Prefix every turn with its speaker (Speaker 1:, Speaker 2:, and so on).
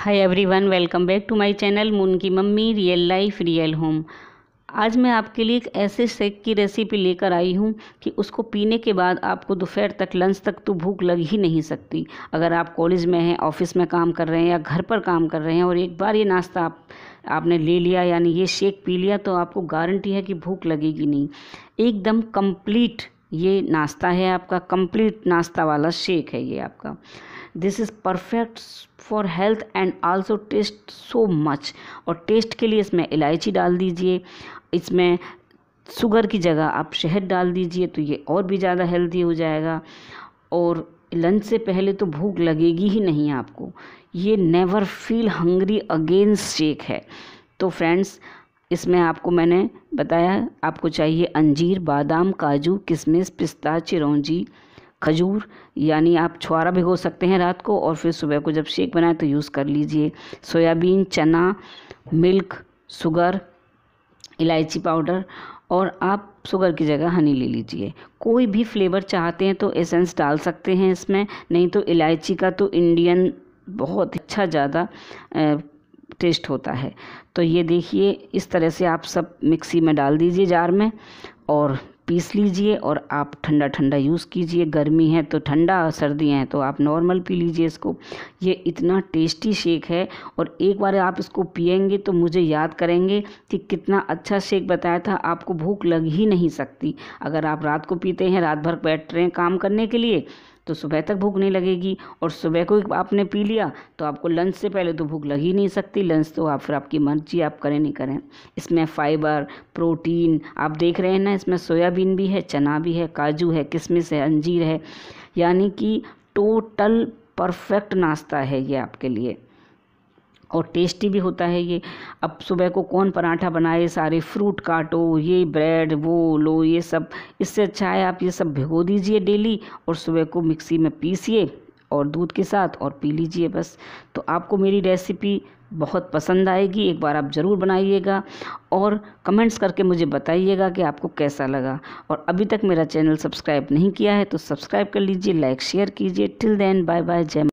Speaker 1: Hi everyone welcome back to my channel Moon की mummy real life real home आज मैं आपके लिए एक ऐसे शेक की रेसिपी लेकर आई हूँ कि उसको पीने के बाद आपको दोपहर तक लंच तक तो भूख लग ही नहीं सकती। अगर आप कॉलेज में हैं ऑफ़िस में काम कर रहे हैं या घर पर काम कर रहे हैं और एक बार ये नाश्ता आप, आपने ले लिया, यानी ये शेक पी लिया तो आपको गारंटी है कि भूख लगेगी नहीं। एकदम कंप्लीट ये नाश्ता है आपका कंप्लीट नाश्ता वाला शेक है ये आपका। This is perfect for health and also taste so much और टेस्ट के लिए इसमें इलायची डाल दीजिए। इसमें शुगर की जगह आप शहद डाल दीजिए तो ये और भी ज़्यादा हेल्दी हो जाएगा। और लंच से पहले तो भूख लगेगी ही नहीं आपको। ये never feel hungry against shake है। तो फ्रेंड्स इसमें आपको मैंने बताया, आपको चाहिए अंजीर, बादाम, काजू किशमिश पिस्ता, चिरौंजी खजूर, यानी आप छुआरा भिगो सकते हैं रात को और फिर सुबह को जब शेक बनाए तो यूज़ कर लीजिए सोयाबीन, चना, मिल्क, शुगर, इलायची पाउडर और आप शुगर की जगह हनी ले लीजिए। कोई भी फ्लेवर चाहते हैं तो एसेंस डाल सकते हैं इसमें, नहीं तो इलायची का तो इंडियन बहुत अच्छा ज़्यादा टेस्ट होता है। तो ये देखिए, इस तरह से आप सब मिक्सी में डाल दीजिए जार में और पीस लीजिए और आप ठंडा ठंडा यूज़ कीजिए। गर्मी है तो ठंडा, सर्दी है तो आप नॉर्मल पी लीजिए इसको। ये इतना टेस्टी शेक है और एक बार आप इसको पियेंगे तो मुझे याद करेंगे कि कितना अच्छा शेक बताया था। आपको भूख लग ही नहीं सकती। अगर आप रात को पीते हैं, रात भर बैठ रहे हैं काम करने के लिए तो सुबह तक भूख नहीं लगेगी और सुबह को आपने पी लिया तो आपको लंच से पहले तो भूख लग ही नहीं सकती। लंच तो आप, फिर आपकी मर्ज़ी, आप करें नहीं करें। इसमें फाइबर प्रोटीन आप देख रहे हैं ना, इसमें सोयाबीन भी है, चना भी है, काजू है, किशमिश है, अंजीर है। यानी कि टोटल परफेक्ट नाश्ता है ये आपके लिए। और टेस्टी भी होता है ये। अब सुबह को कौन पराठा बनाए? सारे फ्रूट काटो, ये ब्रेड, वो, लो, ये सब। इससे अच्छा है आप ये सब भिगो दीजिए डेली और सुबह को मिक्सी में पीसिए और दूध के साथ और पी लीजिए बस। तो आपको मेरी रेसिपी बहुत पसंद आएगी, एक बार आप ज़रूर बनाइएगा और कमेंट्स करके मुझे बताइएगा कि आपको कैसा लगा। और अभी तक मेरा चैनल सब्सक्राइब नहीं किया है तो सब्सक्राइब कर लीजिए, लाइक, शेयर कीजिए। टिल देन बाय बाय जय